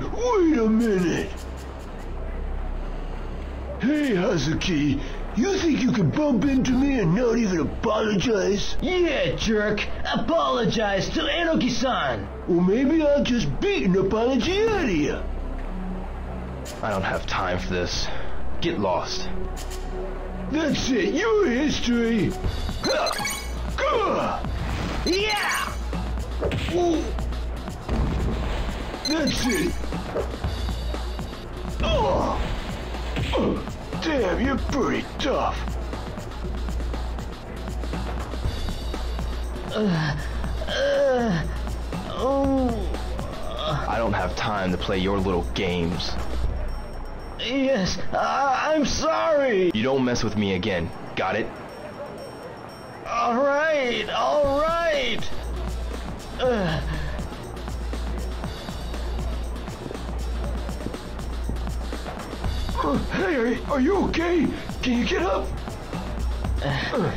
Hey, wait a minute. Hey, Hazuki, you think you can bump into me and not even apologize? Yeah, jerk. Apologize to Enoki-san. Well, maybe I'll just beat an apology out of you. I don't have time for this. Get lost. That's it, you're history. Ha! Gah! Yeah! Ooh. That's it. Oh. oh. Damn, you're pretty tough. Uh, oh. I don't have time to play your little games. Yes, I- I'm sorry. You don't mess with me again. Got it? All right, all right. Uh, hey, are, you okay? Can you get up? uh,